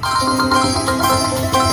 Música